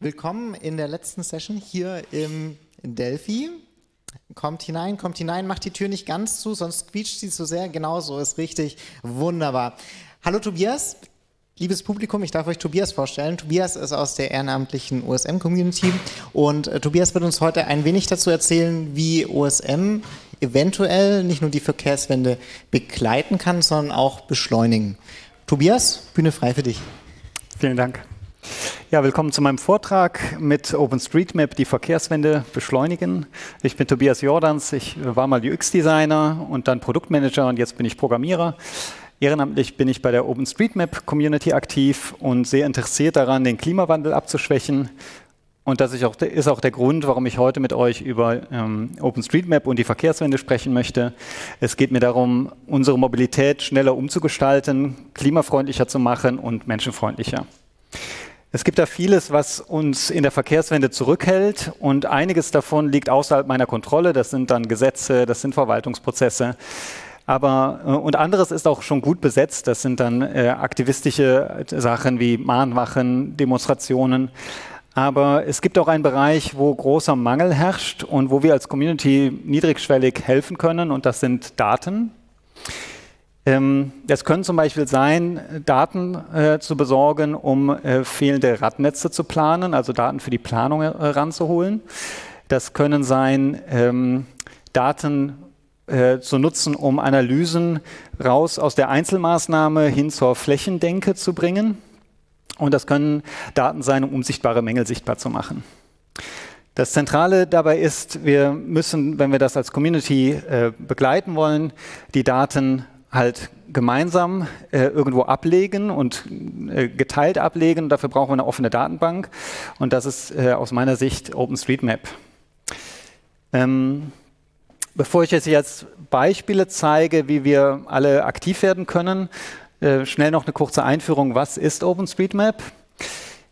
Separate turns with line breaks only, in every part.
Willkommen in der letzten Session hier im Delphi. Kommt hinein, kommt hinein, macht die Tür nicht ganz zu, sonst quietscht sie zu sehr. Genau so ist richtig. Wunderbar. Hallo Tobias. Liebes Publikum, ich darf euch Tobias vorstellen. Tobias ist aus der ehrenamtlichen OSM-Community und äh, Tobias wird uns heute ein wenig dazu erzählen, wie OSM eventuell nicht nur die Verkehrswende begleiten kann, sondern auch beschleunigen. Tobias, Bühne frei für dich.
Vielen Dank. Ja, willkommen zu meinem Vortrag mit OpenStreetMap, die Verkehrswende beschleunigen. Ich bin Tobias Jordans, ich war mal UX-Designer und dann Produktmanager und jetzt bin ich Programmierer. Ehrenamtlich bin ich bei der OpenStreetMap Community aktiv und sehr interessiert daran, den Klimawandel abzuschwächen. Und das ist auch, ist auch der Grund, warum ich heute mit euch über ähm, OpenStreetMap und die Verkehrswende sprechen möchte. Es geht mir darum, unsere Mobilität schneller umzugestalten, klimafreundlicher zu machen und menschenfreundlicher. Es gibt da vieles, was uns in der Verkehrswende zurückhält und einiges davon liegt außerhalb meiner Kontrolle. Das sind dann Gesetze, das sind Verwaltungsprozesse. Aber, äh, und anderes ist auch schon gut besetzt. Das sind dann äh, aktivistische Sachen wie Mahnwachen, Demonstrationen. Aber es gibt auch einen Bereich, wo großer Mangel herrscht und wo wir als Community niedrigschwellig helfen können, und das sind Daten. Ähm, das können zum Beispiel sein, Daten äh, zu besorgen, um äh, fehlende Radnetze zu planen, also Daten für die Planung äh, ranzuholen. Das können sein, ähm, Daten äh, zu nutzen, um Analysen raus aus der Einzelmaßnahme hin zur Flächendenke zu bringen. Und das können Daten sein, um unsichtbare Mängel sichtbar zu machen. Das Zentrale dabei ist, wir müssen, wenn wir das als Community äh, begleiten wollen, die Daten halt gemeinsam äh, irgendwo ablegen und äh, geteilt ablegen. Dafür brauchen wir eine offene Datenbank und das ist äh, aus meiner Sicht OpenStreetMap. Ähm, Bevor ich jetzt Beispiele zeige, wie wir alle aktiv werden können, äh, schnell noch eine kurze Einführung. Was ist OpenStreetMap?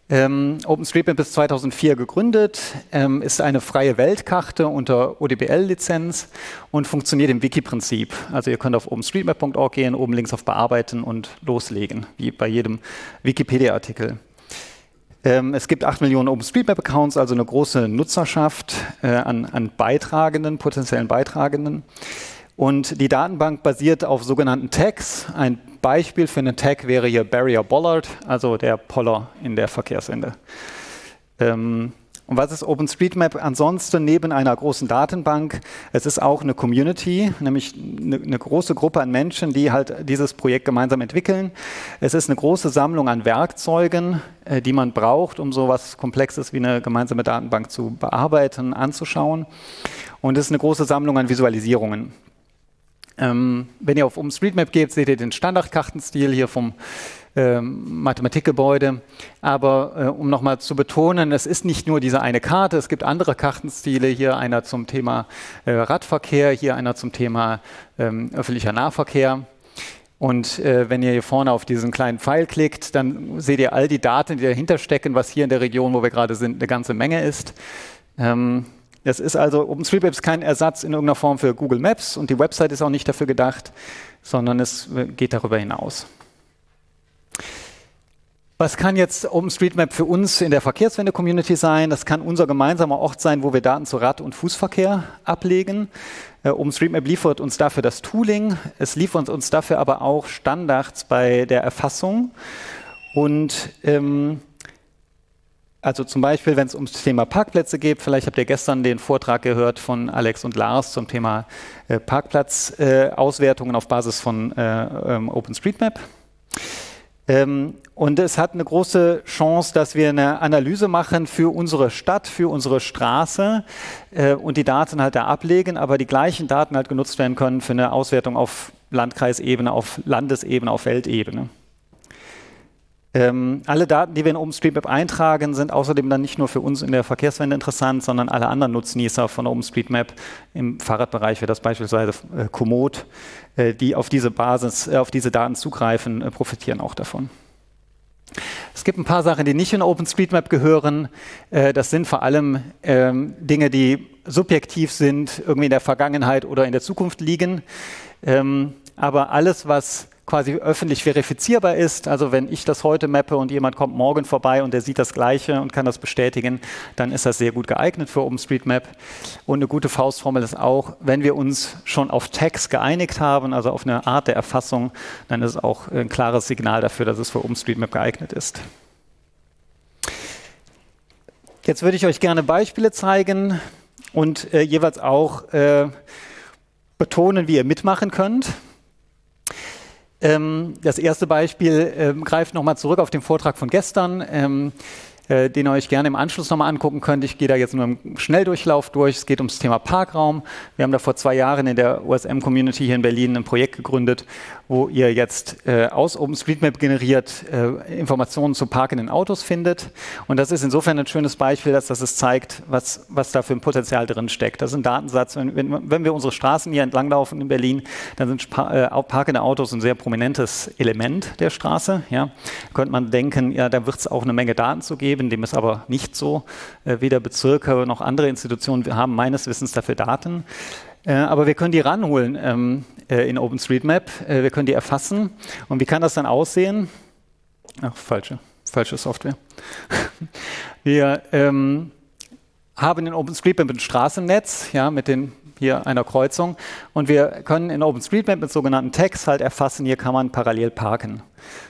Ähm, OpenStreetMap ist 2004 gegründet, ähm, ist eine freie Weltkarte unter ODBL-Lizenz und funktioniert im Wiki-Prinzip. Also ihr könnt auf openstreetmap.org gehen, oben links auf Bearbeiten und loslegen, wie bei jedem Wikipedia-Artikel. Ähm, es gibt 8 Millionen OpenStreetMap-Accounts, also eine große Nutzerschaft äh, an, an Beitragenden, potenziellen Beitragenden. Und die Datenbank basiert auf sogenannten Tags. Ein Beispiel für einen Tag wäre hier Barrier Bollard, also der Poller in der Verkehrswende. Ähm, und was ist OpenStreetMap ansonsten neben einer großen Datenbank? Es ist auch eine Community, nämlich eine, eine, große Gruppe an Menschen, die halt dieses Projekt gemeinsam entwickeln. Es ist eine große Sammlung an Werkzeugen, äh, die man braucht, um so etwas Komplexes wie eine gemeinsame Datenbank zu bearbeiten, anzuschauen. Und es ist eine große Sammlung an Visualisierungen. Ähm, wenn ihr auf OpenStreetMap geht, seht ihr den Standardkartenstil hier vom ähm, Mathematikgebäude. Aber äh, um nochmal zu betonen, es ist nicht nur diese eine Karte, es gibt andere Kartenstile. Hier einer zum Thema äh, Radverkehr, hier einer zum Thema ähm, öffentlicher Nahverkehr. Und äh, wenn ihr hier vorne auf diesen kleinen Pfeil klickt, dann seht ihr all die Daten, die dahinter stecken, was hier in der Region, wo wir gerade sind, eine ganze Menge ist. Ähm, das ist also, OpenStreetMap ist kein Ersatz in irgendeiner Form für Google Maps und die Website ist auch nicht dafür gedacht, sondern es geht darüber hinaus. Was kann jetzt OpenStreetMap für uns in der Verkehrswende-Community sein? Das kann unser gemeinsamer Ort sein, wo wir Daten zu Rad- und Fußverkehr ablegen. Äh, OpenStreetMap liefert uns dafür das Tooling. Es liefert uns dafür aber auch Standards bei der Erfassung. Und ähm, also zum Beispiel, wenn es ums Thema Parkplätze geht, vielleicht habt ihr gestern den Vortrag gehört von Alex und Lars zum Thema äh, Parkplatzauswertungen äh, auf Basis von äh, ähm, OpenStreetMap. Ähm, und es hat eine große Chance, dass wir eine Analyse machen für unsere Stadt, für unsere Straße äh, und die Daten halt da ablegen, aber die gleichen Daten halt genutzt werden können für eine Auswertung auf Landkreisebene, auf Landesebene, auf Weltebene. Ähm, alle Daten, die wir in OpenStreetMap eintragen, sind außerdem dann nicht nur für uns in der Verkehrswende interessant, sondern alle anderen Nutznießer von OpenStreetMap im Fahrradbereich, wie das beispielsweise äh, Komoot, äh, die auf diese Basis, äh, auf diese Daten zugreifen, äh, profitieren auch davon. Es gibt ein paar Sachen, die nicht in OpenStreetMap gehören. Äh, das sind vor allem ähm, Dinge, die subjektiv sind, irgendwie in der Vergangenheit oder in der Zukunft liegen. Ähm, aber alles, was quasi öffentlich verifizierbar ist. Also wenn ich das heute mappe und jemand kommt morgen vorbei und der sieht das Gleiche und kann das bestätigen, dann ist das sehr gut geeignet für OpenStreetMap. Und eine gute Faustformel ist auch, wenn wir uns schon auf Tags geeinigt haben, also auf eine Art der Erfassung, dann ist es auch ein klares Signal dafür, dass es für OpenStreetMap geeignet ist. Jetzt würde ich euch gerne Beispiele zeigen und äh, jeweils auch äh, betonen, wie ihr mitmachen könnt. Ähm, das erste Beispiel ähm, greift nochmal zurück auf den Vortrag von gestern. Äh, den ihr euch gerne im Anschluss nochmal angucken könnt. Ich gehe da jetzt nur im Schnelldurchlauf durch. Es geht ums Thema Parkraum. Wir haben da vor zwei Jahren in der OSM-Community hier in Berlin ein Projekt gegründet, wo ihr jetzt äh, aus OpenStreetMap generiert äh, Informationen zu parkenden Autos findet. Und das ist insofern ein schönes Beispiel, dass das es zeigt, was, was da für ein Potenzial drin steckt. Das ist ein Datensatz. Wenn, wenn, wenn wir unsere Straßen hier entlanglaufen in Berlin, dann sind äh, parkende Autos ein sehr prominentes Element der Straße. Ja. Da könnte man denken, ja, da wird es auch eine Menge Daten zu geben geben. Dem ist aber nicht so. Äh, weder Bezirke noch andere Institutionen haben meines Wissens dafür Daten. Äh, aber wir können die ranholen ähm, äh, in OpenStreetMap. wir können die erfassen. Und wie kann das dann aussehen? Ach, falsche, falsche Software. Wir ähm, haben in OpenStreetMap ein Straßennetz, ja, mit den hier einer Kreuzung. Und wir können in OpenStreetMap mit sogenannten Tags halt erfassen, hier kann man parallel parken.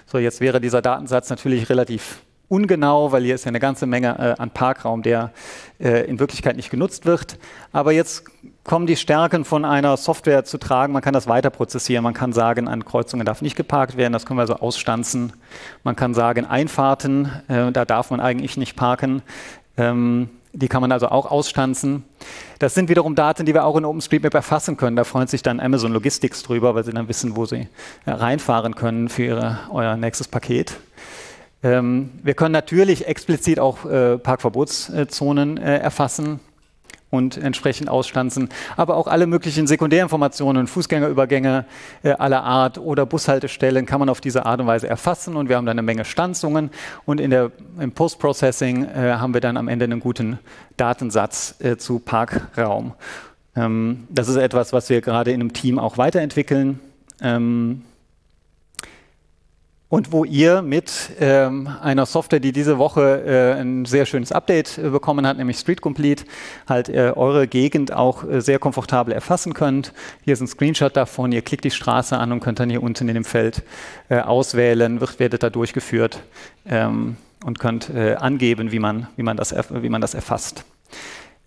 So, jetzt wäre dieser Datensatz natürlich relativ ungenau, weil hier ist ja eine ganze Menge äh, an Parkraum, der äh, in Wirklichkeit nicht genutzt wird. Aber jetzt kommen die Stärken von einer Software zu tragen. Man kann das weiter prozessieren. Man kann sagen, an Kreuzungen darf nicht geparkt werden. Das können wir so ausstanzen. Man kann sagen, Einfahrten, äh, da darf man eigentlich nicht parken. Ähm, die kann man also auch ausstanzen. Das sind wiederum Daten, die wir auch in OpenStreetMap erfassen können. Da freut sich dann Amazon Logistics drüber, weil sie dann wissen, wo sie äh, reinfahren können für ihre, euer nächstes Paket. Ähm, wir können natürlich explizit auch äh, Parkverbotszonen äh, erfassen und entsprechend ausstanzen, aber auch alle möglichen Sekundärinformationen, Fußgängerübergänge äh, aller Art oder Bushaltestellen kann man auf diese Art und Weise erfassen und wir haben dann eine Menge Stanzungen und in der, im Post-Processing äh, haben wir dann am Ende einen guten Datensatz äh, zu Parkraum. Ähm, das ist etwas, was wir gerade in einem Team auch weiterentwickeln. Ähm, und wo ihr mit ähm, einer Software, die diese Woche äh, ein sehr schönes Update äh, bekommen hat, nämlich Street Complete, halt äh, eure Gegend auch äh, sehr komfortabel erfassen könnt. Hier ist ein Screenshot davon, ihr klickt die Straße an und könnt dann hier unten in dem Feld äh, auswählen, wird, werdet da durchgeführt ähm, und könnt äh, angeben, wie man, wie, man das, wie man das erfasst.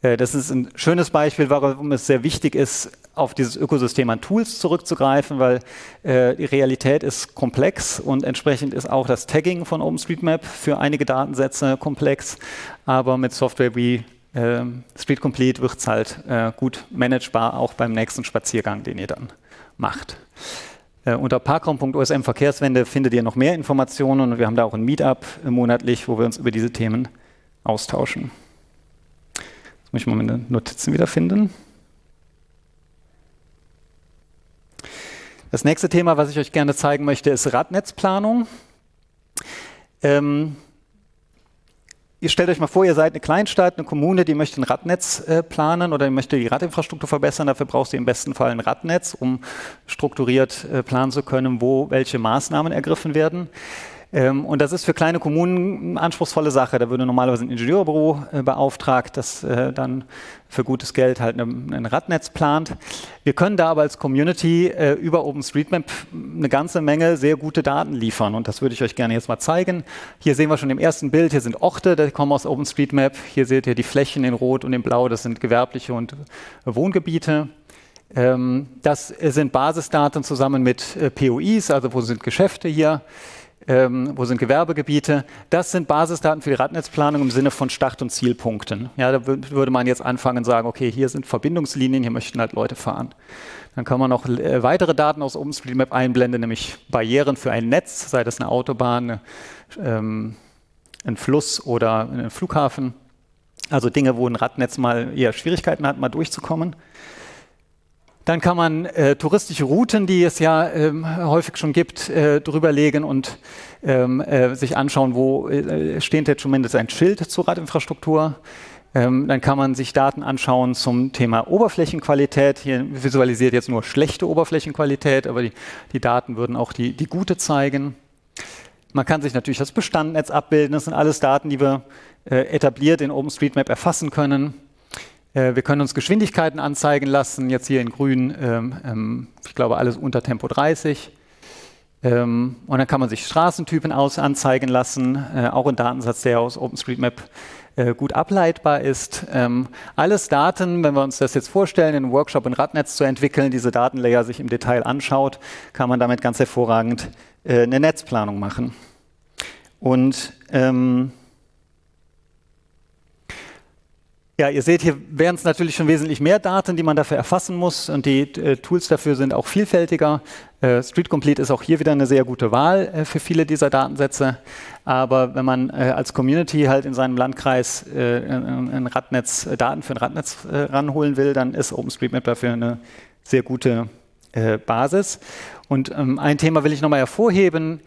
Das ist ein schönes Beispiel, warum es sehr wichtig ist, auf dieses Ökosystem an Tools zurückzugreifen, weil äh, die Realität ist komplex und entsprechend ist auch das Tagging von OpenStreetMap für einige Datensätze komplex, aber mit Software wie äh, Street Complete wird es halt äh, gut managebar, auch beim nächsten Spaziergang, den ihr dann macht. Äh, unter parkraum.osm Verkehrswende findet ihr noch mehr Informationen und wir haben da auch ein Meetup monatlich, wo wir uns über diese Themen austauschen. Jetzt muss ich mal meine Notizen wiederfinden. Das nächste Thema, was ich euch gerne zeigen möchte, ist Radnetzplanung. Ähm, ihr stellt euch mal vor, ihr seid eine Kleinstadt, eine Kommune, die möchte ein Radnetz äh, planen oder die möchte die Radinfrastruktur verbessern. Dafür brauchst du im besten Fall ein Radnetz, um strukturiert äh, planen zu können, wo welche Maßnahmen ergriffen werden. Ähm, und das ist für kleine Kommunen eine anspruchsvolle Sache. Da würde normalerweise ein Ingenieurbüro äh, beauftragt, das äh, dann für gutes Geld halt ein, ein Radnetz plant. Wir können da aber als Community äh, über OpenStreetMap eine ganze Menge sehr gute Daten liefern. Und das würde ich euch gerne jetzt mal zeigen. Hier sehen wir schon im ersten Bild, hier sind Orte, die kommen aus OpenStreetMap. Hier seht ihr die Flächen in Rot und in Blau, das sind gewerbliche und Wohngebiete. Ähm, das sind Basisdaten zusammen mit äh, POIs, also wo sind Geschäfte hier ähm, wo sind Gewerbegebiete. Das sind Basisdaten für die Radnetzplanung im Sinne von Start- und Zielpunkten. Ja, da würde man jetzt anfangen und sagen, okay, hier sind Verbindungslinien, hier möchten halt Leute fahren. Dann kann man noch äh, weitere Daten aus OpenStreetMap einblenden, nämlich Barrieren für ein Netz, sei das eine Autobahn, eine, ähm, ein Fluss oder ein Flughafen. Also Dinge, wo ein Radnetz mal eher Schwierigkeiten hat, mal durchzukommen. Dann kann man äh, touristische Routen, die es ja ähm, häufig schon gibt, äh, drüberlegen und ähm, äh, sich anschauen, wo äh, steht jetzt zumindest ein Schild zur Radinfrastruktur. Ähm, dann kann man sich Daten anschauen zum Thema Oberflächenqualität. Hier visualisiert jetzt nur schlechte Oberflächenqualität, aber die, die Daten würden auch die, die gute zeigen. Man kann sich natürlich das Bestandnetz abbilden. Das sind alles Daten, die wir äh, etabliert in OpenStreetMap erfassen können. Äh, wir können uns Geschwindigkeiten anzeigen lassen, jetzt hier in grün, ähm, ähm, ich glaube alles unter Tempo 30. Ähm, und dann kann man sich Straßentypen aus anzeigen lassen, äh, auch ein Datensatz, der aus OpenStreetMap äh, gut ableitbar ist. Alles Daten, wenn wir uns das jetzt vorstellen, in einem Workshop in Radnetz zu entwickeln, diese Datenlayer sich im Detail anschaut, kann man damit ganz hervorragend eine Netzplanung machen. Und ähm, Ja, ihr seht, hier wären es natürlich schon wesentlich mehr Daten, die man dafür erfassen muss und die äh, Tools dafür sind auch vielfältiger. Äh, Street Complete ist auch hier wieder eine sehr gute Wahl äh, für viele dieser Datensätze. Aber wenn man äh, als Community halt in seinem Landkreis äh, ein Radnetz, äh, Daten für ein Radnetz ranholen will, dann ist OpenStreetMap dafür eine sehr gute Basis. Und ähm, ein Thema will ich nochmal hervorheben.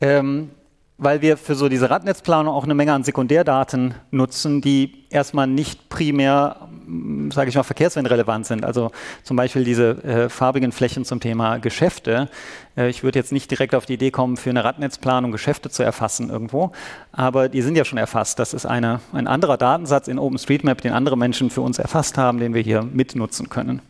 Ähm, weil wir für so diese Radnetzplanung auch eine Menge an Sekundärdaten nutzen, die erstmal nicht primär, hm, sage ich mal, verkehrswendrelevant sind. Also zum Beispiel diese äh, farbigen Flächen zum Thema Geschäfte. Äh, ich würde jetzt nicht direkt auf die Idee kommen, für eine Radnetzplanung Geschäfte zu erfassen irgendwo, aber die sind ja schon erfasst. Das ist eine, ein anderer Datensatz in OpenStreetMap, den andere Menschen für uns erfasst haben, den wir hier mitnutzen können.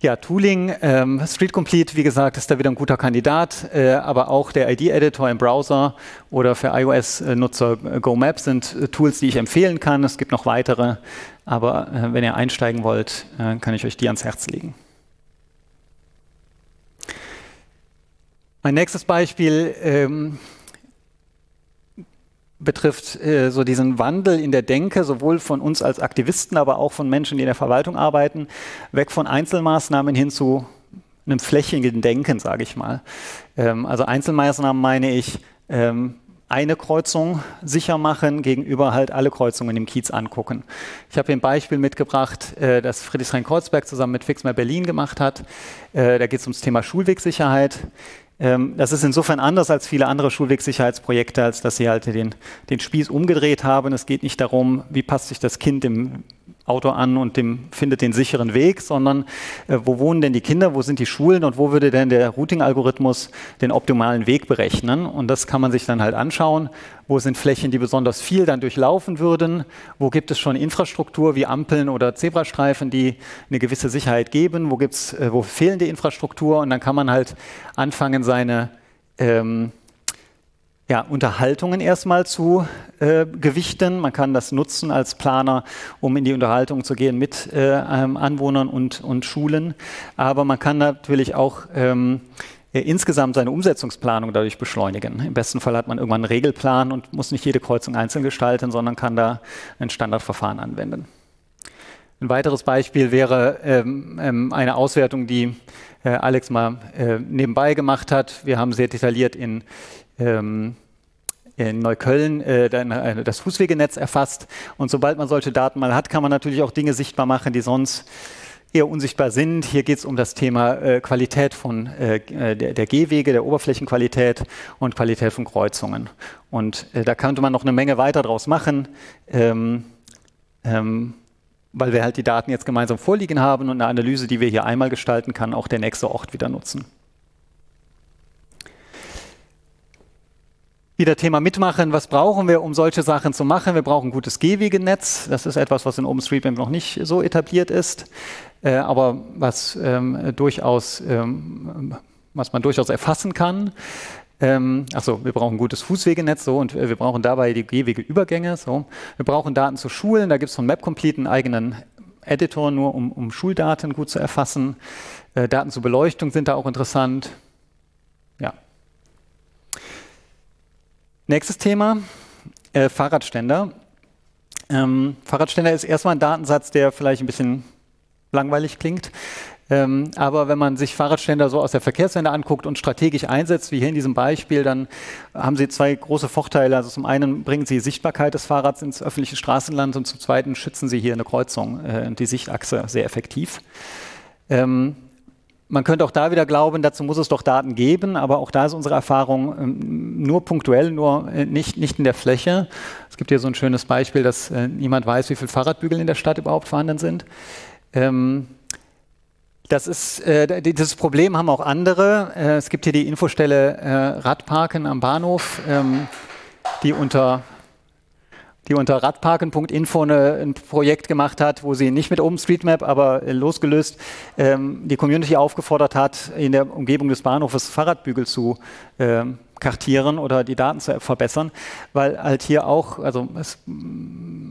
Ja, Tooling, ähm, Street Complete, wie gesagt, ist da wieder ein guter Kandidat, äh, aber auch der ID-Editor im Browser oder für iOS-Nutzer äh, Go Maps sind äh, Tools, die ich empfehlen kann. Es gibt noch weitere, aber äh, wenn ihr einsteigen wollt, äh, kann ich euch die ans Herz legen. Mein nächstes Beispiel ähm, betrifft äh, so diesen Wandel in der Denke, sowohl von uns als Aktivisten, aber auch von Menschen, die in der Verwaltung arbeiten, weg von Einzelmaßnahmen hin zu einem flächigen Denken, sage ich mal. Ähm, also Einzelmaßnahmen meine ich, ähm, eine Kreuzung sicher machen, gegenüber halt alle Kreuzungen im Kiez angucken. Ich habe hier ein Beispiel mitgebracht, äh, das Friedrichshain-Kreuzberg zusammen mit Fixmer Berlin gemacht hat. Äh, da geht es ums Thema Schulwegsicherheit. Ähm, das ist insofern anders als viele andere Schulwegsicherheitsprojekte, als dass sie halt den, den Spieß umgedreht haben. Es geht nicht darum, wie passt sich das Kind dem Auto an und dem, findet den sicheren Weg, sondern äh, wo wohnen denn die Kinder, wo sind die Schulen und wo würde denn der Routing-Algorithmus den optimalen Weg berechnen? Und das kann man sich dann halt anschauen. Wo sind Flächen, die besonders viel dann durchlaufen würden? Wo gibt es schon Infrastruktur wie Ampeln oder Zebrastreifen, die eine gewisse Sicherheit geben? Wo, gibt's, äh, wo fehlen die Infrastruktur? Und dann kann man halt anfangen, seine ähm, ja, Unterhaltungen erstmal zu äh, gewichten. Man kann das nutzen als Planer, um in die Unterhaltung zu gehen mit äh, ähm, Anwohnern und, und Schulen. Aber man kann natürlich auch ähm, äh, insgesamt seine Umsetzungsplanung dadurch beschleunigen. Im besten Fall hat man irgendwann einen Regelplan und muss nicht jede Kreuzung einzeln gestalten, sondern kann da ein Standardverfahren anwenden. Ein weiteres Beispiel wäre ähm, ähm eine Auswertung, die äh, Alex mal äh, nebenbei gemacht hat. Wir haben sehr detailliert in ähm, in Neukölln äh, äh, das Fußwegenetz erfasst. Und sobald man solche Daten mal hat, kann man natürlich auch Dinge sichtbar machen, die sonst eher unsichtbar sind. Hier geht es um das Thema äh, Qualität von äh, äh, der, der, Gehwege, der Oberflächenqualität und Qualität von Kreuzungen. Und äh, da könnte man noch eine Menge weiter draus machen, ähm, ähm, weil wir halt die Daten jetzt gemeinsam vorliegen haben und eine Analyse, die wir hier einmal gestalten, kann auch der nächste Ort wieder nutzen. Wieder Thema mitmachen. Was brauchen wir, um solche Sachen zu machen? Wir brauchen ein gutes Gehwegenetz. Das ist etwas, was in OpenStreetMap noch nicht so etabliert ist, äh, aber was ähm, durchaus, ähm, was man durchaus erfassen kann. Ähm, achso, wir brauchen ein gutes Fußwegenetz so und wir brauchen dabei die Gehwegeübergänge. So. Wir brauchen Daten zu Schulen. Da gibt es von MapComplete einen eigenen Editor, nur um, um Schuldaten gut zu erfassen. Äh, Daten zur Beleuchtung sind da auch interessant. Ja, Nächstes Thema, äh, Fahrradständer. Ähm, Fahrradständer ist erstmal ein Datensatz, der vielleicht ein bisschen langweilig klingt. Ähm, aber wenn man sich Fahrradständer so aus der Verkehrswende anguckt und strategisch einsetzt, wie hier in diesem Beispiel, dann haben sie zwei große Vorteile. Also zum einen bringen sie Sichtbarkeit des Fahrrads ins öffentliche Straßenland und zum zweiten schützen sie hier eine Kreuzung, äh, die Sichtachse sehr effektiv. Ähm, man könnte auch da wieder glauben, dazu muss es doch Daten geben, aber auch da ist unsere Erfahrung ähm, nur punktuell, nur äh, nicht, nicht in der Fläche. Es gibt hier so ein schönes Beispiel, dass äh, niemand weiß, wie viele Fahrradbügel in der Stadt überhaupt vorhanden sind. Ähm, das ist, äh, dieses Problem haben auch andere. Es gibt hier die Infostelle Radparken am Bahnhof, ähm, die unter die unter radparken.info ein Projekt gemacht hat, wo sie nicht mit OpenStreetMap, aber losgelöst ähm, die Community aufgefordert hat, in der Umgebung des Bahnhofes Fahrradbügel zu ähm, kartieren oder die Daten zu verbessern, weil halt hier auch, also es,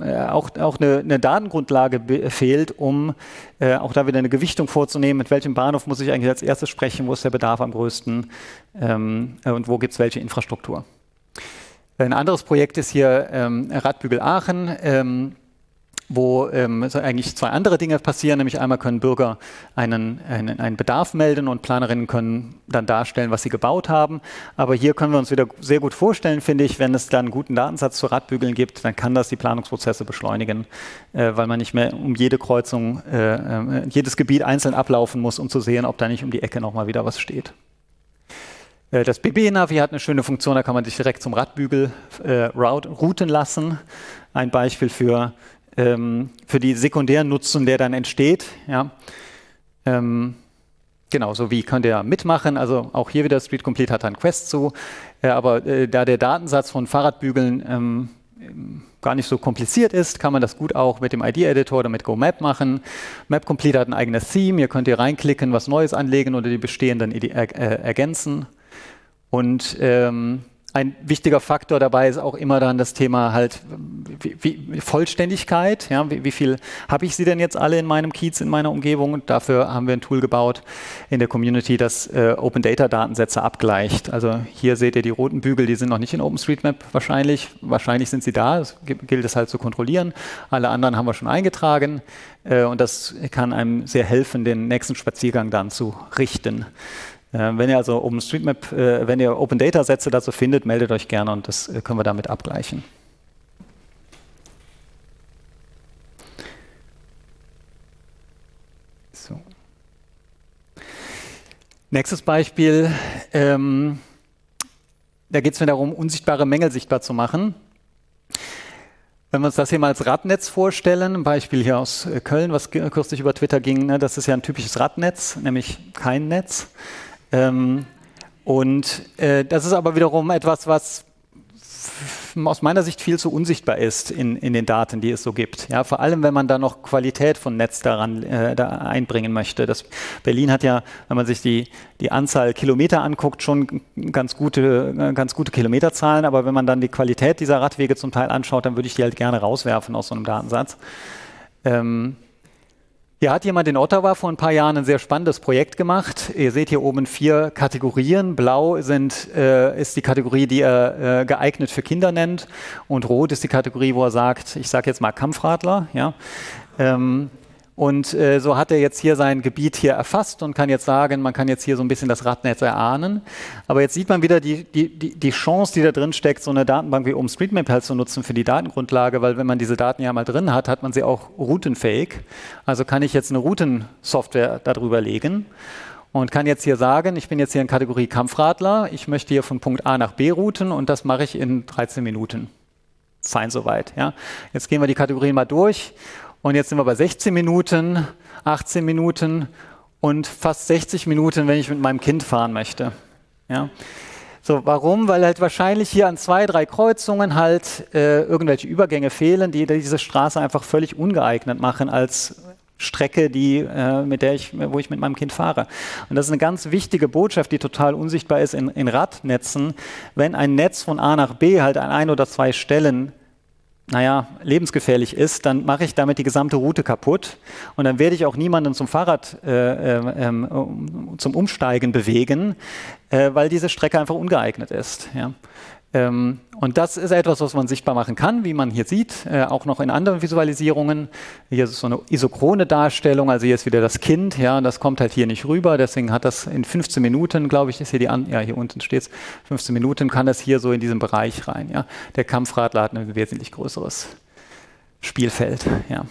äh, auch, auch eine, eine Datengrundlage fehlt, um äh, auch da wieder eine Gewichtung vorzunehmen, mit welchem Bahnhof muss ich eigentlich als erstes sprechen, wo ist der Bedarf am größten ähm, und wo gibt es welche Infrastruktur. Ein anderes Projekt ist hier ähm, Radbügel Aachen, ähm, wo ähm, eigentlich zwei andere Dinge passieren. Nämlich einmal können Bürger einen, einen, einen, Bedarf melden und Planerinnen können dann darstellen, was sie gebaut haben. Aber hier können wir uns wieder sehr gut vorstellen, finde ich, wenn es dann einen guten Datensatz zu Radbügeln gibt, dann kann das die Planungsprozesse beschleunigen, äh, weil man nicht mehr um jede Kreuzung, äh, äh, jedes Gebiet einzeln ablaufen muss, um zu sehen, ob da nicht um die Ecke nochmal wieder was steht. Äh, das BB-Navi hat eine schöne Funktion, da kann man sich direkt zum Radbügel äh, routen lassen. Ein Beispiel für, ähm, für die sekundären Nutzen, der dann entsteht. Ja. Ähm, genau, so wie könnt ihr mitmachen. Also auch hier wieder Street Complete hat einen Quest zu. Äh, aber äh, da der Datensatz von Fahrradbügeln ähm, gar nicht so kompliziert ist, kann man das gut auch mit dem ID-Editor oder mit GoMap machen. Map Complete hat ein eigenes Theme. Ihr könnt hier reinklicken, was Neues anlegen oder die bestehenden ergänzen. Und ähm, ein wichtiger Faktor dabei ist auch immer dann das Thema halt wie, wie Vollständigkeit. Ja, wie, wie, viel habe ich sie denn jetzt alle in meinem Kiez, in meiner Umgebung? Und dafür haben wir ein Tool gebaut in der Community, das äh, Open Data Datensätze abgleicht. Also hier seht ihr die roten Bügel, die sind noch nicht in OpenStreetMap wahrscheinlich. Wahrscheinlich sind sie da. Das gilt es halt zu kontrollieren. Alle anderen haben wir schon eingetragen. Äh, und das kann einem sehr helfen, den nächsten Spaziergang dann zu richten. Äh, wenn ihr also OpenStreetMap, äh, wenn ihr Open Data Sätze dazu findet, meldet euch gerne und das äh, können wir damit abgleichen. So. Nächstes Beispiel. Ähm, da geht es mir darum, unsichtbare Mängel sichtbar zu machen. Wenn wir uns das hier mal als Radnetz vorstellen, ein Beispiel hier aus Köln, was kürzlich über Twitter ging, ne, das ist ja ein typisches Radnetz, nämlich kein Netz. Ähm, und äh, das ist aber wiederum etwas, was aus meiner Sicht viel zu unsichtbar ist in, in den Daten, die es so gibt. Ja, vor allem, wenn man da noch Qualität von Netz daran äh, da einbringen möchte. Das Berlin hat ja, wenn man sich die, die Anzahl Kilometer anguckt, schon ganz gute, ganz gute Kilometerzahlen, aber wenn man dann die Qualität dieser Radwege zum Teil anschaut, dann würde ich die halt gerne rauswerfen aus so einem Datensatz. Ähm, hier hat jemand in Ottawa vor ein paar Jahren ein sehr spannendes Projekt gemacht. Ihr seht hier oben vier Kategorien. Blau sind, äh, ist die Kategorie, die er äh, geeignet für Kinder nennt. Und rot ist die Kategorie, wo er sagt, ich sage jetzt mal Kampfradler. Ja. Ähm, und äh, so hat er jetzt hier sein Gebiet hier erfasst und kann jetzt sagen, man kann jetzt hier so ein bisschen das Radnetz erahnen. Aber jetzt sieht man wieder die, die, die, Chance, die da drin steckt, so eine Datenbank wie OpenStreetMap halt zu nutzen für die Datengrundlage, weil wenn man diese Daten ja mal drin hat, hat man sie auch routenfähig. Also kann ich jetzt eine Routensoftware darüber legen und kann jetzt hier sagen, ich bin jetzt hier in Kategorie Kampfradler, ich möchte hier von Punkt A nach B routen und das mache ich in 13 Minuten. Fein soweit. Ja. Jetzt gehen wir die Kategorien mal durch und jetzt sind wir bei 16 Minuten, 18 Minuten und fast 60 Minuten, wenn ich mit meinem Kind fahren möchte. Ja. So, warum? Weil halt wahrscheinlich hier an zwei, drei Kreuzungen halt äh, irgendwelche Übergänge fehlen, die diese Straße einfach völlig ungeeignet machen als Strecke, die, äh, mit der ich, wo ich mit meinem Kind fahre. Und das ist eine ganz wichtige Botschaft, die total unsichtbar ist in, in Radnetzen. Wenn ein Netz von A nach B halt an ein oder zwei Stellen naja, lebensgefährlich ist, dann mache ich damit die gesamte Route kaputt und dann werde ich auch niemanden zum Fahrrad, äh, äh, äh, zum Umsteigen bewegen, äh, weil diese Strecke einfach ungeeignet ist. Ja. Ähm, und das ist etwas, was man sichtbar machen kann, wie man hier sieht, äh, auch noch in anderen Visualisierungen. Hier ist so eine isochrone Darstellung, also hier ist wieder das Kind, ja, das kommt halt hier nicht rüber, deswegen hat das in 15 Minuten, glaube ich, ist hier die, An ja, hier unten steht es, 15 Minuten kann das hier so in diesen Bereich rein, ja. Der Kampfradler hat ein wesentlich größeres Spielfeld, ja.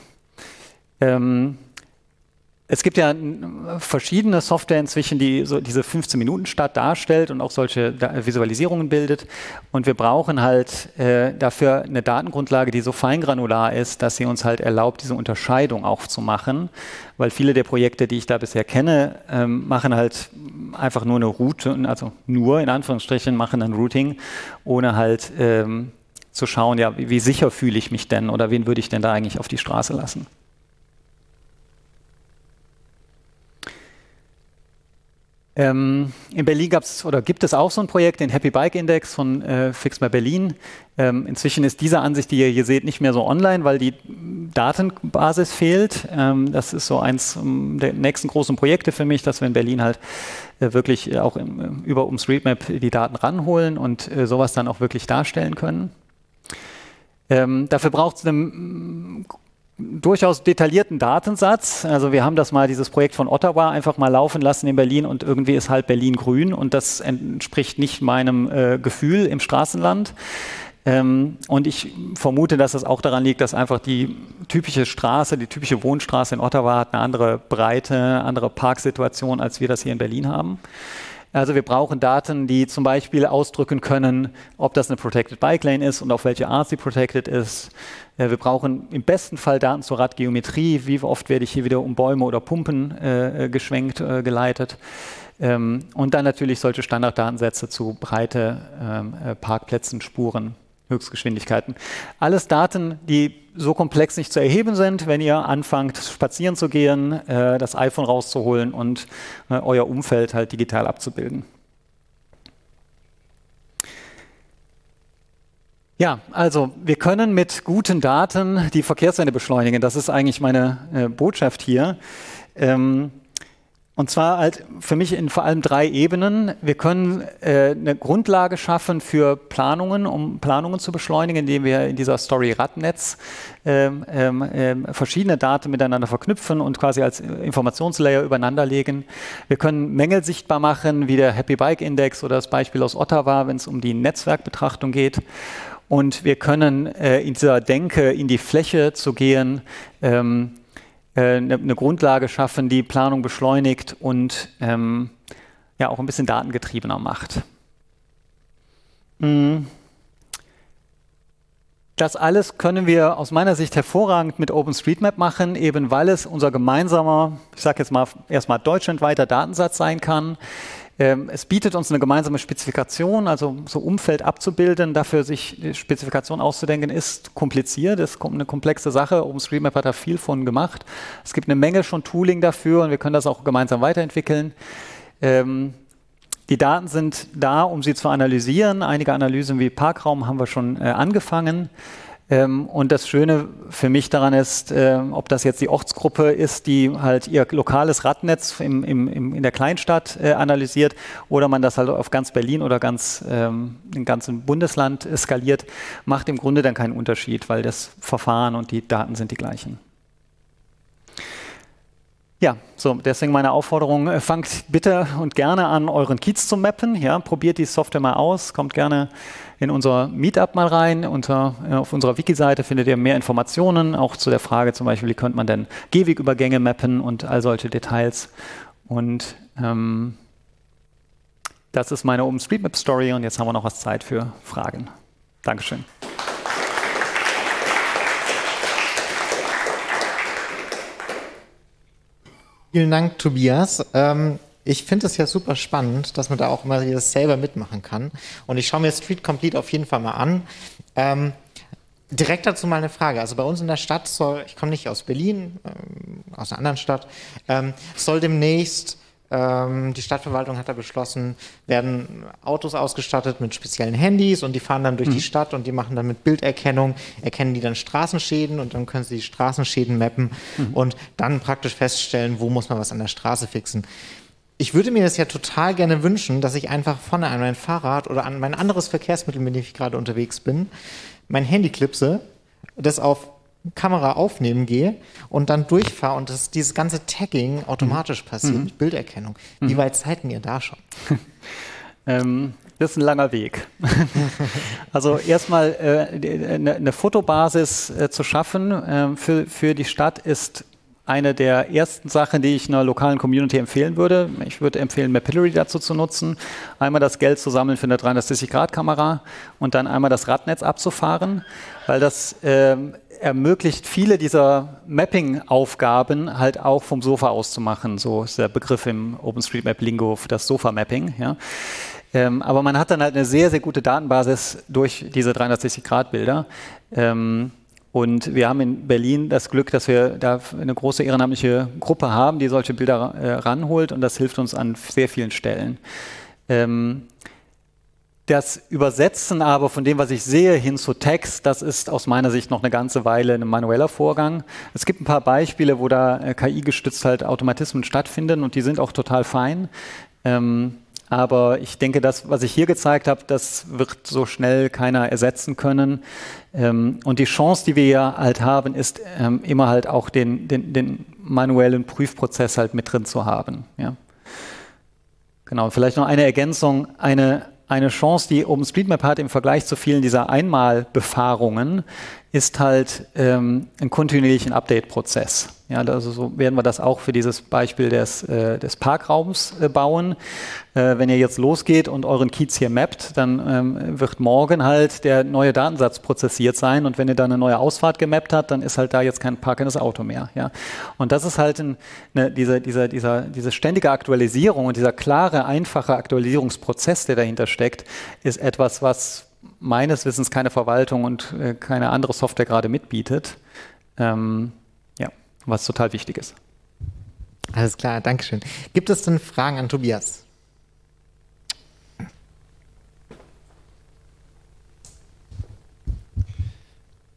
Ähm, es gibt ja verschiedene Software inzwischen, die so diese 15-Minuten-Stadt darstellt und auch solche Visualisierungen bildet. Und wir brauchen halt äh, dafür eine Datengrundlage, die so feingranular ist, dass sie uns halt erlaubt, diese Unterscheidung auch zu machen. Weil viele der Projekte, die ich da bisher kenne, ähm, machen halt einfach nur eine Route, also nur in Anführungsstrichen machen ein Routing, ohne halt ähm, zu schauen, ja, wie sicher fühle ich mich denn oder wen würde ich denn da eigentlich auf die Straße lassen. Ähm, in Berlin gab es oder gibt es auch so ein Projekt, den Happy Bike Index von äh, Fixmer Berlin. Ähm, inzwischen ist diese Ansicht, die ihr hier seht, nicht mehr so online, weil die Datenbasis fehlt. Ähm, das ist so eins um, der nächsten großen Projekte für mich, dass wir in Berlin halt äh, wirklich auch im, äh, über OpenStreetMap die Daten ranholen und äh, sowas dann auch wirklich darstellen können. Ähm, dafür braucht es eine durchaus detaillierten Datensatz. Also wir haben das mal, dieses Projekt von Ottawa, einfach mal laufen lassen in Berlin und irgendwie ist halt Berlin grün und das entspricht nicht meinem äh, Gefühl im Straßenland. Ähm, und ich vermute, dass es auch daran liegt, dass einfach die typische Straße, die typische Wohnstraße in Ottawa hat eine andere Breite, andere Parksituation, als wir das hier in Berlin haben. Also wir brauchen Daten, die zum Beispiel ausdrücken können, ob das eine Protected Bike Lane ist und auf welche Art sie protected ist. Wir brauchen im besten Fall Daten zur Radgeometrie. Wie oft werde ich hier wieder um Bäume oder Pumpen äh, äh, geschwenkt, äh, geleitet. Ähm, und dann natürlich solche Standarddatensätze zu Breite, ähm, äh, Parkplätzen, Spuren, Höchstgeschwindigkeiten. Alles Daten, die so komplex nicht zu erheben sind, wenn ihr anfangt, spazieren zu gehen, äh, das iPhone rauszuholen und äh, euer Umfeld halt digital abzubilden. Ja, also wir können mit guten Daten die Verkehrswende beschleunigen. Das ist eigentlich meine äh, Botschaft hier. Ähm, und zwar halt für mich in vor allem drei Ebenen. Wir können äh, eine Grundlage schaffen für Planungen, um Planungen zu beschleunigen, indem wir in dieser Story Radnetz ähm, ähm, verschiedene Daten miteinander verknüpfen und quasi als Informationslayer übereinander legen. Wir können Mängel sichtbar machen, wie der Happy Bike Index oder das Beispiel aus Ottawa, wenn es um die Netzwerkbetrachtung geht. Und wir können äh, in dieser Denke in die Fläche zu gehen, ähm, äh, eine, eine, Grundlage schaffen, die Planung beschleunigt und ähm, ja auch ein bisschen datengetriebener macht. Mhm. Das alles können wir aus meiner Sicht hervorragend mit OpenStreetMap machen, eben weil es unser gemeinsamer, ich sage jetzt mal erstmal deutschlandweiter Datensatz sein kann. Ähm, es bietet uns eine gemeinsame Spezifikation, also so Umfeld abzubilden. Dafür sich Spezifikation auszudenken, ist kompliziert, ist eine komplexe Sache. OpenStreetMap hat da viel von gemacht. Es gibt eine Menge schon Tooling dafür und wir können das auch gemeinsam weiterentwickeln. Ähm, die Daten sind da, um sie zu analysieren. Einige Analysen wie Parkraum haben wir schon äh, angefangen. Ähm, und das Schöne für mich daran ist, äh, ob das jetzt die Ortsgruppe ist, die halt ihr lokales Radnetz im, im, im, in der Kleinstadt äh, analysiert, oder man das halt auf ganz Berlin oder ganz ähm, im ganzen Bundesland skaliert, macht im Grunde dann keinen Unterschied, weil das Verfahren und die Daten sind die gleichen. Ja, so deswegen meine Aufforderung, äh, fangt bitte und gerne an, euren Kiez zu mappen. Ja, probiert die Software mal aus, kommt gerne in unser Meetup mal rein. Unter, äh, auf unserer Wiki-Seite findet ihr mehr Informationen, auch zu der Frage zum Beispiel, wie könnte man denn Gehwegübergänge mappen und all solche Details. Und ähm, das ist meine OpenStreetMap-Story und jetzt haben wir noch was Zeit für Fragen. Dankeschön.
Vielen Dank, Tobias. Ähm, ich finde es ja super spannend, dass man da auch immer das selber mitmachen kann. Und ich schaue mir Street Complete auf jeden Fall mal an. Ähm, direkt dazu mal eine Frage. Also bei uns in der Stadt soll, ich komme nicht aus Berlin, ähm, aus einer anderen Stadt, ähm, soll demnächst die Stadtverwaltung hat da beschlossen, werden Autos ausgestattet mit speziellen Handys und die fahren dann durch mhm. die Stadt und die machen dann mit Bilderkennung, erkennen die dann Straßenschäden und dann können sie die Straßenschäden mappen mhm. und dann praktisch feststellen, wo muss man was an der Straße fixen. Ich würde mir das ja total gerne wünschen, dass ich einfach vorne an mein Fahrrad oder an mein anderes Verkehrsmittel, mit dem ich gerade unterwegs bin, mein Handy klipse, das auf Kamera aufnehmen gehe und dann durchfahre und das, dieses ganze Tagging automatisch mhm. passiert mhm. mit Bilderkennung. Wie mhm. weit seid ihr da schon?
ähm, das ist ein langer Weg. also erstmal äh, eine, eine, Fotobasis äh, zu schaffen äh, für, für die Stadt ist eine der ersten Sachen, die ich einer lokalen Community empfehlen würde. Ich würde empfehlen, Mapillary dazu zu nutzen. Einmal das Geld zu sammeln für eine 360-Grad-Kamera und dann einmal das Radnetz abzufahren, weil das äh, ermöglicht viele dieser Mapping-Aufgaben halt auch vom Sofa aus zu machen. So ist der Begriff im OpenStreetMap-Lingo für das Sofa-Mapping. Ja. Ähm, aber man hat dann halt eine sehr, sehr gute Datenbasis durch diese 360-Grad-Bilder. Ähm, und wir haben in Berlin das Glück, dass wir da eine große ehrenamtliche Gruppe haben, die solche Bilder äh, ranholt und das hilft uns an sehr vielen Stellen. Ähm, das Übersetzen aber von dem, was ich sehe, hin zu Text, das ist aus meiner Sicht noch eine ganze Weile ein manueller Vorgang. Es gibt ein paar Beispiele, wo da äh, KI-gestützt halt Automatismen stattfinden und die sind auch total fein. Ähm, aber ich denke, das, was ich hier gezeigt habe, das wird so schnell keiner ersetzen können. Ähm, und die Chance, die wir ja halt haben, ist ähm, immer halt auch den, den, den, manuellen Prüfprozess halt mit drin zu haben. Ja. Genau, vielleicht noch eine Ergänzung. Eine, eine Chance, die OpenStreetMap hat im Vergleich zu vielen dieser Einmalbefahrungen, ist halt ähm, ein kontinuierlichen Update-Prozess. Ja, also so werden wir das auch für dieses Beispiel des, äh, des Parkraums äh, bauen. Äh, wenn ihr jetzt losgeht und euren Kiez hier mappt, dann ähm, wird morgen halt der neue Datensatz prozessiert sein und wenn ihr da eine neue Ausfahrt gemappt habt, dann ist halt da jetzt kein parkendes Auto mehr. Ja? Und das ist halt ein, eine, diese, dieser, dieser, diese ständige Aktualisierung und dieser klare, einfache Aktualisierungsprozess, der dahinter steckt, ist etwas, was meines Wissens keine Verwaltung und äh, keine andere Software gerade mitbietet. Ähm, was total wichtig ist.
Alles klar, Dankeschön. Gibt es denn Fragen an Tobias?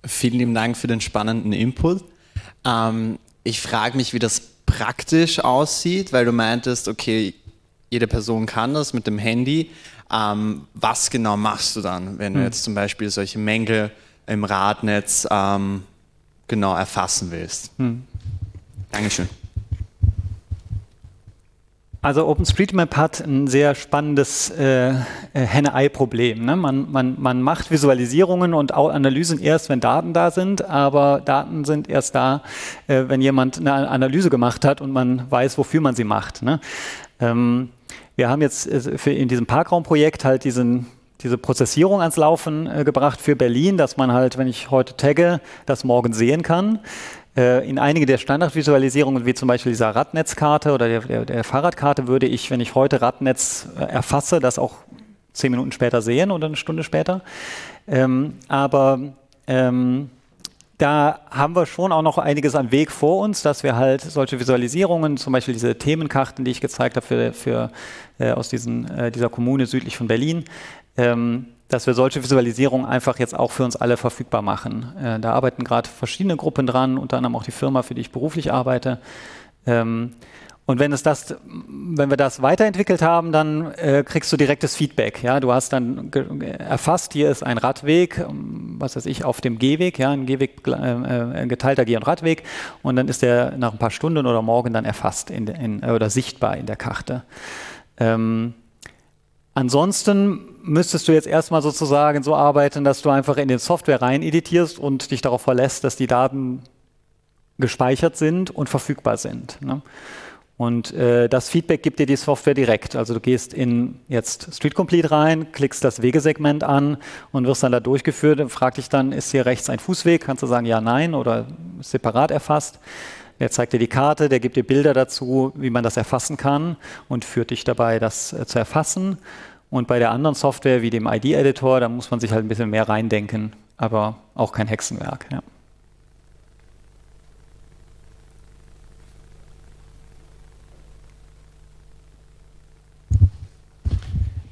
Vielen lieben Dank für den spannenden Input. Ähm, ich frage mich, wie das praktisch aussieht, weil du meintest, okay, jede Person kann das mit dem Handy. Ähm, was genau machst du dann, wenn du hm. jetzt zum Beispiel solche Mängel im Radnetz ähm, genau erfassen willst? Hm. Dankeschön.
Also OpenStreetMap hat ein sehr spannendes äh, äh, Henne-Ei-Problem. Ne? Man, man, man macht Visualisierungen und Analysen erst, wenn Daten da sind, aber Daten sind erst da, äh, wenn jemand eine Analyse gemacht hat und man weiß, wofür man sie macht. Ne? Ähm, wir haben jetzt äh, in diesem Parkraumprojekt halt diesen, diese Prozessierung ans Laufen äh, gebracht für Berlin, dass man halt, wenn ich heute tagge, das morgen sehen kann. Äh, in einige der Standardvisualisierungen, wie zum Beispiel dieser Radnetzkarte oder der, der, der, Fahrradkarte, würde ich, wenn ich heute Radnetz erfasse, das auch zehn Minuten später sehen oder eine Stunde später. Ähm, aber ähm, da haben wir schon auch noch einiges an Weg vor uns, dass wir halt solche Visualisierungen, zum Beispiel diese Themenkarten, die ich gezeigt habe für, für äh, aus diesen, äh, dieser Kommune südlich von Berlin, ähm, dass wir solche Visualisierungen einfach jetzt auch für uns alle verfügbar machen. Äh, da arbeiten gerade verschiedene Gruppen dran, unter anderem auch die Firma, für die ich beruflich arbeite. Ähm, und wenn, es das, wenn wir das weiterentwickelt haben, dann äh, kriegst du direktes Feedback. Ja? Du hast dann erfasst, hier ist ein Radweg, ähm, was weiß ich, auf dem Gehweg, ja? ein Gehweg, äh, ein geteilter Geh- und Radweg. Und dann ist der nach ein paar Stunden oder morgen dann erfasst in, in, oder sichtbar in der Karte. Ähm, Ansonsten müsstest du jetzt erstmal sozusagen so arbeiten, dass du einfach in den Software rein editierst und dich darauf verlässt, dass die Daten gespeichert sind und verfügbar sind. Ne? Und äh, das Feedback gibt dir die Software direkt. Also du gehst in jetzt Street Complete rein, klickst das Wegesegment an und wirst dann da durchgeführt und fragt dich dann, ist hier rechts ein Fußweg? Kannst du sagen ja, nein oder separat erfasst. Der zeigt dir die Karte, der gibt dir Bilder dazu, wie man das erfassen kann und führt dich dabei, das äh, zu erfassen. Und bei der anderen Software wie dem ID-Editor, da muss man sich halt ein bisschen mehr reindenken, aber auch kein Hexenwerk. Ja.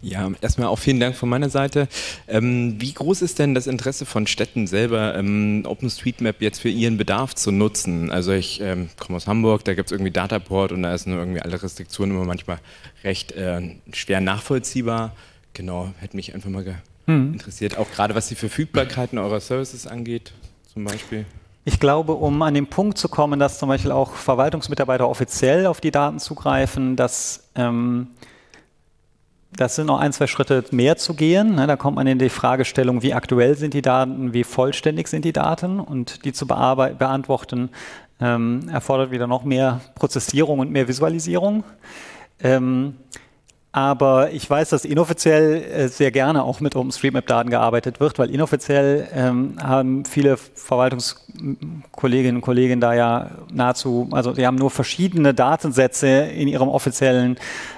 Ja, erstmal auch vielen Dank von meiner Seite. Ähm, wie groß ist denn das Interesse von Städten selber, ähm, OpenStreetMap jetzt für ihren Bedarf zu nutzen? Also ich ähm, komme aus Hamburg, da gibt es irgendwie Dataport und da ist nur irgendwie alle Restriktionen immer manchmal recht äh, schwer nachvollziehbar. Genau, hätte mich einfach mal mhm. interessiert, auch gerade was die Verfügbarkeiten eurer Services angeht, zum Beispiel.
Ich glaube, um an den Punkt zu kommen, dass zum Beispiel auch Verwaltungsmitarbeiter offiziell auf die Daten zugreifen, dass ähm, das sind noch ein, zwei Schritte mehr zu gehen. Ne? Da kommt man in die Fragestellung, wie aktuell sind die Daten, wie vollständig sind die Daten und die zu beantworten ähm, erfordert wieder noch mehr Prozessierung und mehr Visualisierung. Ähm, aber ich weiß, dass inoffiziell äh, sehr gerne auch mit OpenStreetMap-Daten gearbeitet wird, weil inoffiziell ähm, haben viele Verwaltungskolleginnen und Kollegen da ja nahezu, also die haben nur verschiedene Datensätze in ihrem offiziellen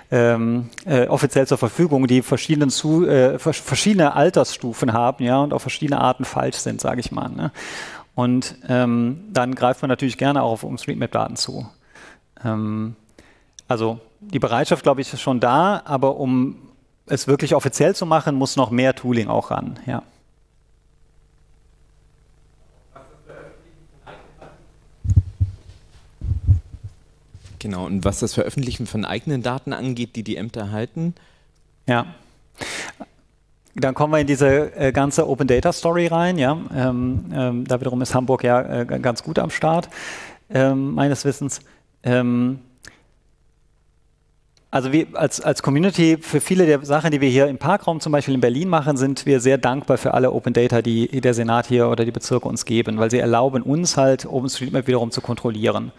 ähm, äh, offiziell zur Verfügung, die verschiedenen zu, äh, verschiedene Altersstufen haben, ja, und auf verschiedene Arten falsch sind, sage ich mal. Ne? Und ähm, dann greift man natürlich gerne auch auf OpenStreetMap-Daten zu. Ähm, also die Bereitschaft, glaube ich, ist schon da, aber um es wirklich offiziell zu machen, muss noch mehr Tooling auch ran. Ja.
Genau, und was das Veröffentlichen von eigenen Daten angeht, die die Ämter erhalten?
Ja. Dann kommen wir in diese äh, ganze Open Data Story rein. Ja? Ähm, ähm, da wiederum ist Hamburg ja äh, ganz gut am Start, ähm, meines Wissens. Ähm, also wir als, als Community, für viele der Sachen, die wir hier im Parkraum zum Beispiel in Berlin machen, sind wir sehr dankbar für alle Open Data, die der Senat hier oder die Bezirke uns geben, weil sie erlauben uns halt OpenStreetMap wiederum zu kontrollieren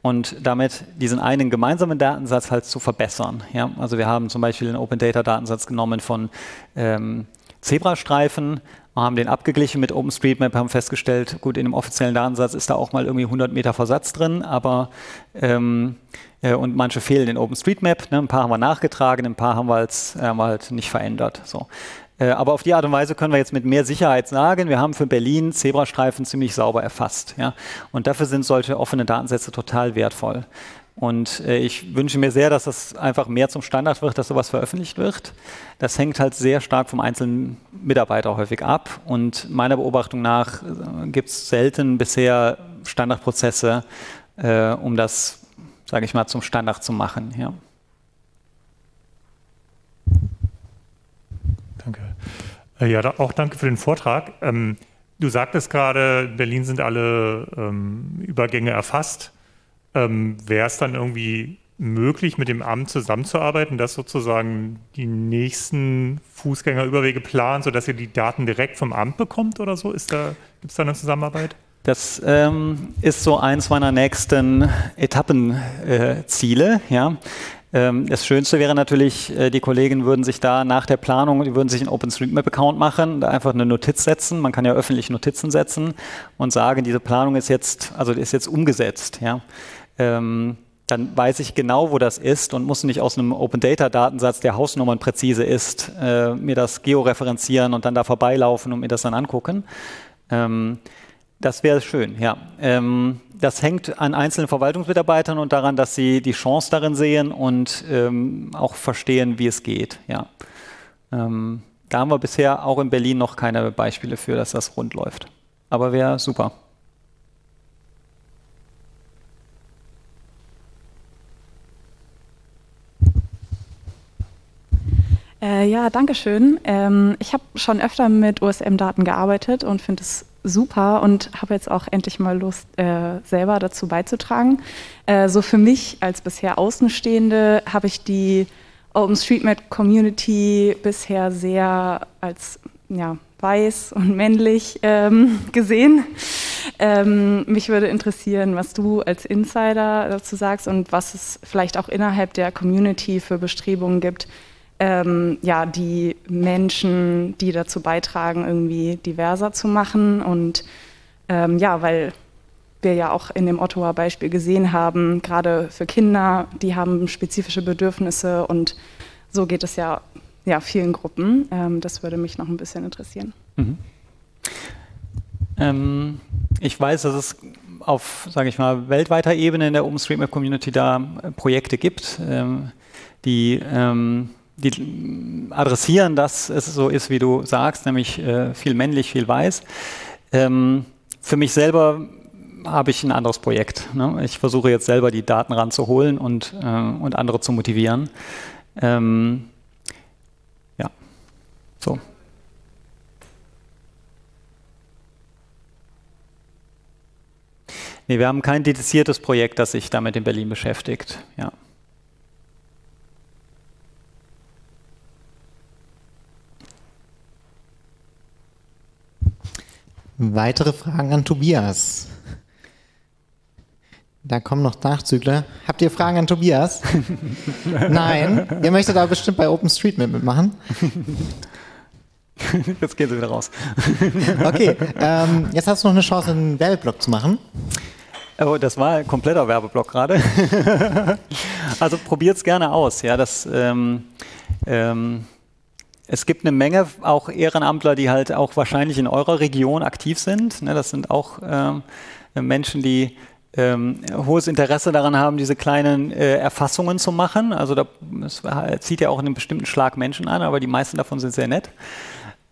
und damit diesen einen gemeinsamen Datensatz halt zu verbessern. Ja? Also wir haben zum Beispiel den Open Data Datensatz genommen von ähm, Zebrastreifen, haben den abgeglichen mit OpenStreetMap, haben festgestellt, gut, in dem offiziellen Datensatz ist da auch mal irgendwie 100 Meter Versatz drin, aber ähm, äh, und manche fehlen in OpenStreetMap. Ne? Ein paar haben wir nachgetragen, ein paar haben wir, als, äh, haben wir halt nicht verändert. So. Äh, aber auf die Art und Weise können wir jetzt mit mehr Sicherheit sagen, wir haben für Berlin Zebrastreifen ziemlich sauber erfasst. Ja? Und dafür sind solche offenen Datensätze total wertvoll. Und äh, ich wünsche mir sehr, dass das einfach mehr zum Standard wird, dass sowas veröffentlicht wird. Das hängt halt sehr stark vom einzelnen Mitarbeiter häufig ab. Und meiner Beobachtung nach äh, gibt es selten bisher Standardprozesse, äh, um das, sage ich mal, zum Standard zu machen. Ja.
Danke. Äh, ja, auch danke für den Vortrag. Ähm, du sagtest gerade, in Berlin sind alle ähm, Übergänge erfasst. Ähm, Wäre es dann irgendwie möglich, mit dem Amt zusammenzuarbeiten, dass sozusagen die nächsten Fußgängerüberwege planen, sodass ihr die Daten direkt vom Amt bekommt oder so? da, Gibt es da eine Zusammenarbeit?
Das ähm, ist so eins meiner nächsten Etappenziele. Äh, ja. Ähm, das Schönste wäre natürlich, äh, die Kollegen würden sich da nach der Planung, die würden sich einen OpenStreetMap-Account machen, da einfach eine Notiz setzen. Man kann ja öffentlich Notizen setzen und sagen, diese Planung ist jetzt, also ist jetzt umgesetzt. Ja. Ähm, dann weiß ich genau, wo das ist und muss nicht aus einem Open Data Datensatz, der Hausnummern präzise ist, äh, mir das georeferenzieren und dann da vorbeilaufen und mir das dann angucken. Ähm, das wäre schön, ja. Ähm, das hängt an einzelnen Verwaltungsmitarbeitern und daran, dass sie die Chance darin sehen und ähm, auch verstehen, wie es geht, ja. Ähm, da haben wir bisher auch in Berlin noch keine Beispiele für, dass das rund läuft. Aber wäre super.
Äh, ja, danke schön. Ähm, ich habe schon öfter mit OSM-Daten gearbeitet und finde es super und habe jetzt auch endlich mal Lust, äh, selber dazu beizutragen. Äh, so für mich als bisher Außenstehende habe ich die OpenStreetMap-Community bisher sehr als ja, weiß und männlich ähm, gesehen. Ähm, mich würde interessieren, was du als Insider dazu sagst und was es vielleicht auch innerhalb der Community für Bestrebungen gibt, ähm, ja, die Menschen, die dazu beitragen, irgendwie diverser zu machen. Und ähm, ja, weil wir ja auch in dem Ottawa Beispiel gesehen haben, gerade für Kinder, die haben spezifische Bedürfnisse und so geht es ja, ja vielen Gruppen. Ähm, das würde mich noch ein bisschen interessieren. Mhm.
Ähm, ich weiß, dass es auf, sage ich mal, weltweiter Ebene in der OpenStreetMap-Community da äh, Projekte gibt, ähm, die ähm, die adressieren, dass es so ist, wie du sagst, nämlich äh, viel männlich, viel weiß. Ähm, für mich selber habe ich ein anderes Projekt. Ne? Ich versuche jetzt selber die Daten ranzuholen und, äh, und andere zu motivieren. Ähm, ja, so. Nee, wir haben kein dediziertes Projekt, das sich damit in Berlin beschäftigt. Ja.
Weitere Fragen an Tobias? Da kommen noch Nachzügler. Habt ihr Fragen an Tobias? Nein. Ihr möchtet aber bestimmt bei OpenStreetMap mitmachen.
Jetzt gehen sie wieder raus.
Okay, ähm, jetzt hast du noch eine Chance, einen Werbeblock zu machen.
Oh, das war ein kompletter Werbeblock gerade. also probiert es gerne aus. Ja, das, ähm, ähm, es gibt eine Menge auch Ehrenamtler, die halt auch wahrscheinlich in eurer Region aktiv sind. Ne, das sind auch ähm, Menschen, die ähm, hohes Interesse daran haben, diese kleinen äh, Erfassungen zu machen. Also da, das zieht ja auch einen bestimmten Schlag Menschen an, aber die meisten davon sind sehr nett.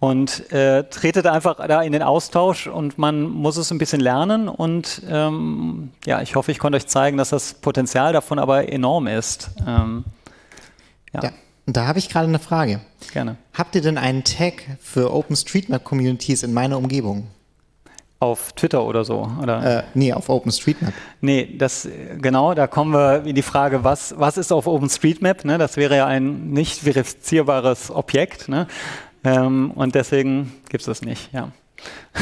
Und äh, tretet einfach da in den Austausch und man muss es ein bisschen lernen. Und ähm, ja, ich hoffe, ich konnte euch zeigen, dass das Potenzial davon aber enorm ist. Ähm,
ja. ja. Da habe ich gerade eine Frage.
Gerne.
Habt ihr denn einen Tag für OpenStreetMap-Communities in meiner Umgebung?
Auf Twitter oder so? Oder?
Äh, nee, auf OpenStreetMap.
Nee, das, genau, da kommen wir in die Frage, was, was ist auf OpenStreetMap? Ne? Das wäre ja ein nicht verifizierbares Objekt. Ne? Ähm, und deswegen gibt es das nicht, ja.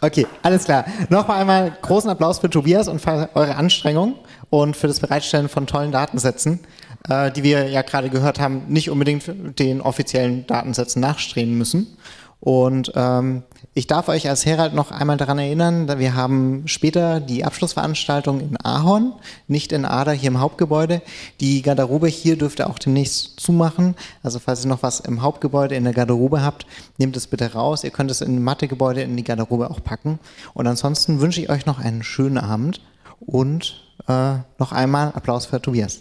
Okay, alles klar. Nochmal einmal großen Applaus für Tobias und für eure Anstrengung und für das Bereitstellen von tollen Datensätzen, äh, die wir ja gerade gehört haben, nicht unbedingt den offiziellen Datensätzen nachstreben müssen. Und ähm, ich darf euch als Herald noch einmal daran erinnern, wir haben später die Abschlussveranstaltung in Ahorn, nicht in Ader hier im Hauptgebäude. Die Garderobe hier dürfte auch demnächst zumachen. Also falls ihr noch was im Hauptgebäude in der Garderobe habt, nehmt es bitte raus. Ihr könnt es in Mathegebäude in die Garderobe auch packen. Und ansonsten wünsche ich euch noch einen schönen Abend und äh, noch einmal Applaus für Tobias.